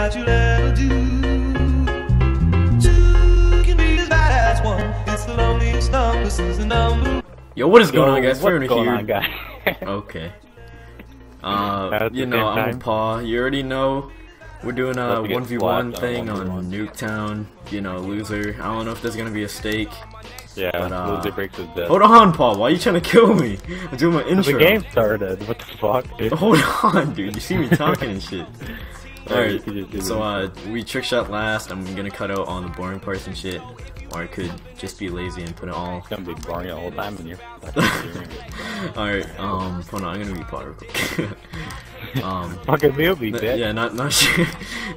that you'll ever do. Two can be as bad as one. It's the loneliest number since the number. Yo, what is going Yo, on, guys? What's Flare going here. on, guys? Okay. Uh, you know, I'm time? with Paul. You already know we're doing a About to get 1v1 swapped on thing on 1v1. Nuketown. You know, loser. I don't know if there's gonna be a stake. yeah, But, uh, loser breaks his death. Hold on, Paul. Why are you trying to kill me? I'm doing my intro. The game started. What the fuck, dude? Hold on, dude. You see me talking and shit. Alright, you can just do Alright, so uh, we trick shot last. I'm gonna cut out all the boring parts and shit, or I could just be lazy and put it all. It's gonna be boring the whole time, and you're. Alright, um, hold on. I'm gonna be real quick. um, Fucking me, be dead. Yeah, not not sure,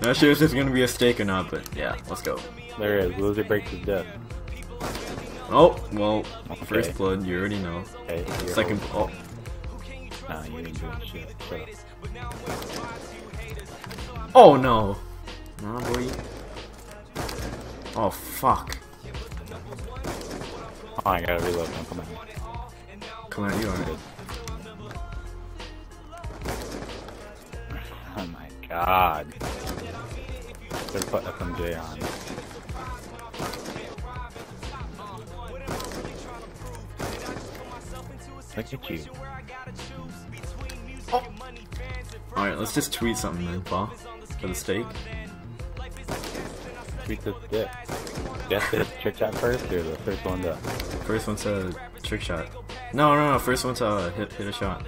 not sure if there's gonna be a stake or not, but yeah, let's go. There it is. Loser breaks his death. Oh, well, Okay. first blood, you already know. You're Second, oh, Nah, you ain't doing shit. Shut up. Oh no, nah, boy. Oh fuck, Oh, I gotta reload now. Come on. come on, you alright? Oh my god. Should put FMJ on. Look at you. Oh. All right, let's just tweet something then, Paul, for the stake. Treat this dick. Guess it. Trick shot first or the first one to. First one's a trick shot. No, no, no. First one's a hit hit a shot.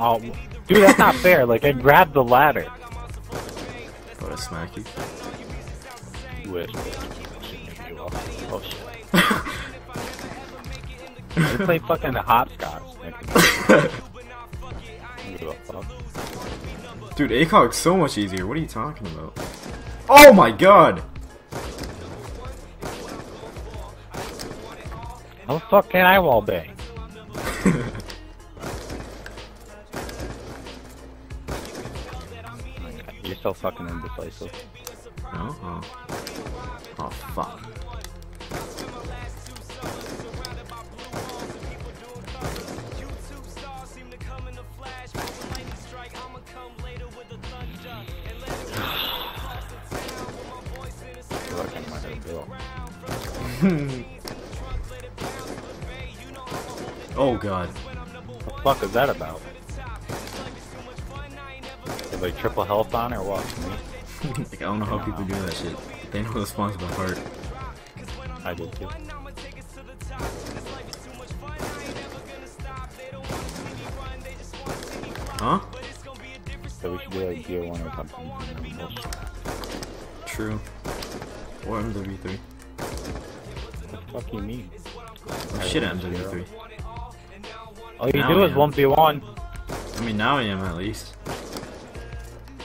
Oh, dude, that's not fair. Like, I grabbed the ladder. But I smack you. You wish. but shit make you well. Oh shit. You play fucking hopscotch. fuck. Dude, ACOG's so much easier. What are you talking about? Oh my god! How the fuck can I wall bang? You're so fucking indecisive. No? Oh. Oh fuck. Oh god. What the fuck is that about? Is like triple health on or what? Like, I don't know how people do that shit. They know the spawns by heart. I did too. Huh? So we should do like gear one or something. you know, bullshit. True. Or MW3. What the fuck you mean? Oh shit, MW3. All you Now do I is am. 1v1. I mean, now I am at least.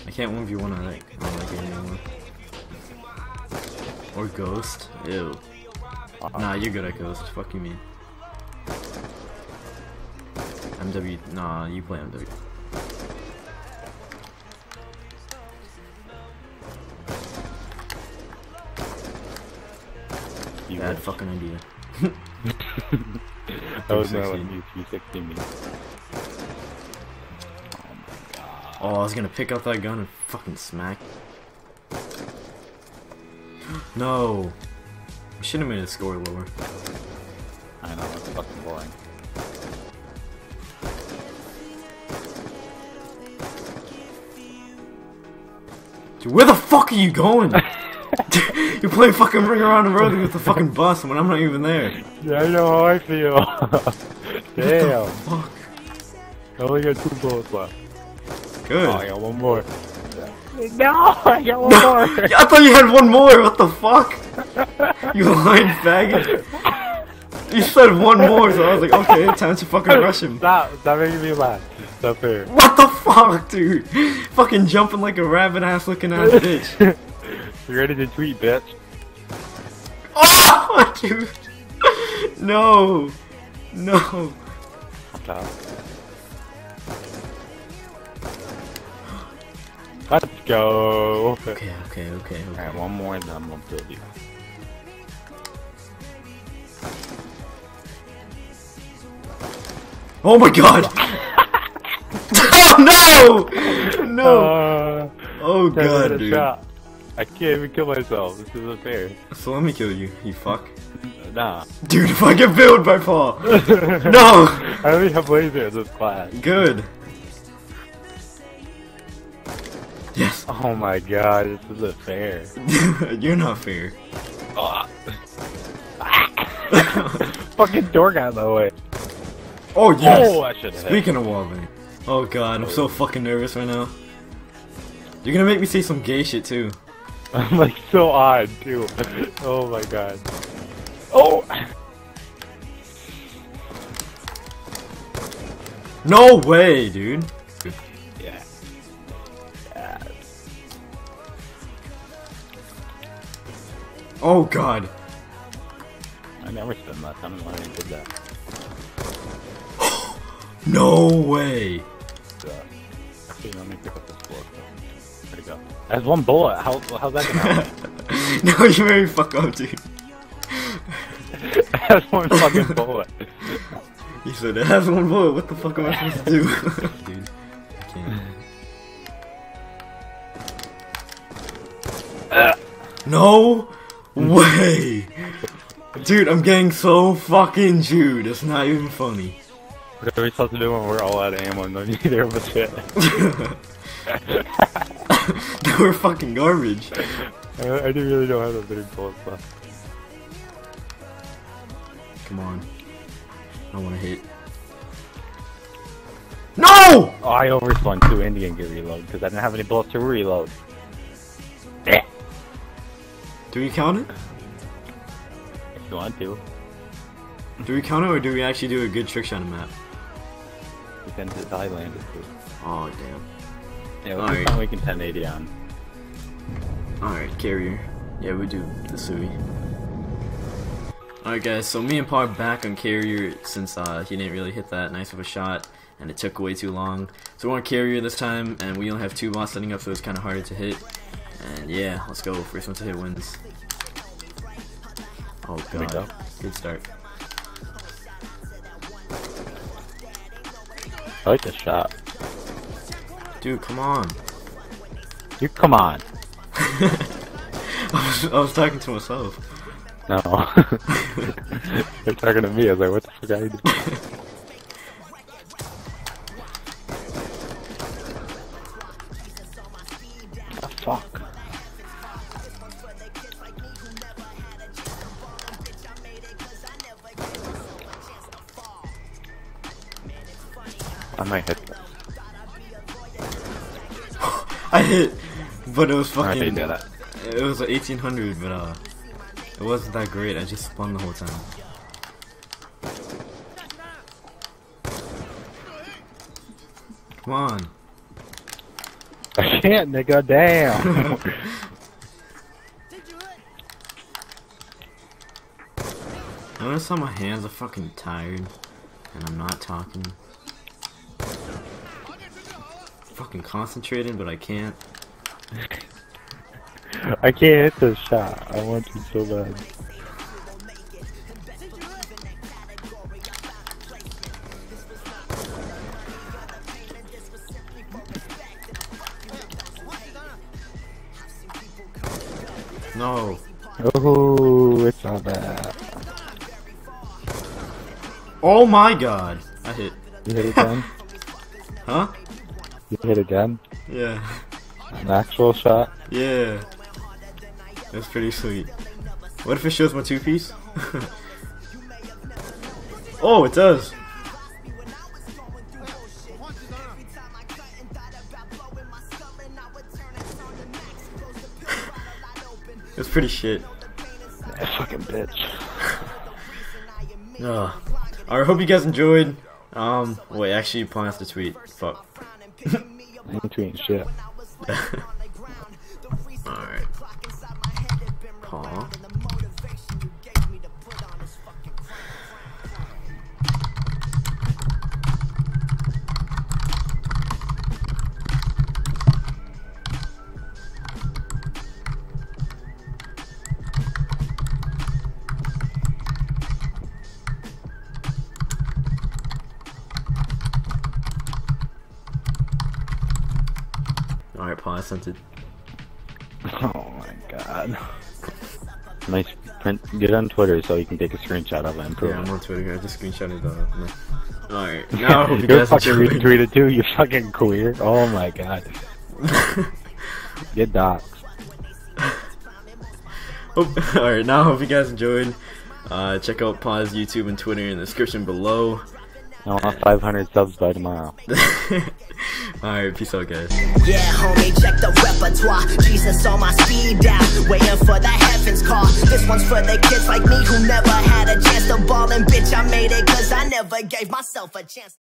I can't 1v1 on like, on like anymore. Or Ghost. Ew. Uh, Nah, you're good at Ghost. Fuck you mean. MW. Nah, you play MW. Wish. fucking idea. That was not you 360 me. Oh. Oh, I was gonna pick up that gun and fucking smack. No. We should have made the score lower. I know, it's fucking boring. Dude, where the fuck are you going? You're playing fucking ring around the road with the fucking bus when I'm not even there. Yeah, I know how I feel. Damn. Fuck. I only got two bullets left. Good. Oh, I got one more. No, I got one No, more. I thought you had one more. What the fuck? You lying faggot. You said one more, so I was like, okay, time to fucking rush him. Stop, stop making me laugh. Stop fair. What the fuck, dude? Fucking jumping like a rabbit ass looking ass bitch. You ready to tweet, bitch? Oh, dude. No. No. Stop. Let's go. Okay, okay, okay, okay. Alright, one more and then I'm gonna build you. Oh my god! oh no! No! Uh, Oh god, dude. shot. I can't even kill myself. This isn't fair. So let me kill you, you fuck. Nah. Dude, if I get killed by Paul. No! I only have laser in this class. Good. Yes. Oh my god, this isn't fair. You're not fair. Ah. Fucking door got in the way. Oh yes. Oh, I should. Speaking of wallbang. Oh god, I'm so fucking nervous right now. You're gonna make me say some gay shit too. I'm like so odd too. Oh my god. Oh! No way, dude. Yeah. Yeah. Oh god. I never spent that time in life did that. No way. So, actually, let me pick up this. Where'd go? That's one bullet. How, how's that gonna happen? no, you made me fuck up, dude. That's one fucking bullet. You said it has one bullet. What the fuck am I supposed to do? dude, I can't. No way. Dude, I'm getting so fucking Jude. It's not even funny. What are we supposed to do when we're all out of ammo and neither of us hit? We're fucking garbage. I, I do really don't have that many bullets left. Come on. I wanna hit. No! Oh, I overspun two Indian get reload because I didn't have any bullets to reload. Eh. Do we count it? If you want to, Do we count it or do we actually do a good trick shot on the map? we can to Thailand. Oh damn. Yeah, Alright. we can, we can 1080 on. Alright, carrier. Yeah, we do the Sui. Alright guys, so me and Paul back on carrier since uh, he didn't really hit that nice of a shot and it took way too long. So we're on carrier this time and we only have two bots setting up so it's kind of harder to hit. And yeah, let's go. First one to hit wins. Oh god. go. Good start. I like this shot. Dude, come on. You come on. I was, I was talking to myself. No. You're talking to me. I was like, what the fuck are you doing? The fuck? I might hit I hit, but it was fucking. I didn't do that. It was a 1800, but uh, it wasn't that great. I just spun the whole time. Come on. I can't, nigga. Damn. Notice how my hands are fucking tired, and I'm not talking. Fucking concentrating, but I can't. I can't hit this shot. I want to so bad. No. Oh, it's not bad. Oh my god. I hit. You hit again? Huh? You hit again? Yeah. An actual shot? Yeah. That's pretty sweet. What if it shows my two piece? oh, it does. it's pretty shit. That fucking bitch. Ugh. Alright, hope you guys enjoyed. Um, wait, actually, Paul has to tweet. Fuck. I'm tweeting shit. Oh my god. Nice print. Get on Twitter so you can take a screenshot of it and prove Yeah, I'm on Twitter. I just screenshotted the. Alright, now I hope you You're fucking retweeted too. You fucking queer. Oh my god. Get doxxed. Hope, alright, now I hope you guys enjoyed. Uh, check out Paw's YouTube and Twitter in the description below. I want 500 subs by tomorrow. alright, peace out, guys. Yeah, homie, check the repertoire. Jesus on my speed dial, waiting for the heavens call. This one's for the kids like me who never had a chance to ball. And bitch, I made it cause I never gave myself a chance.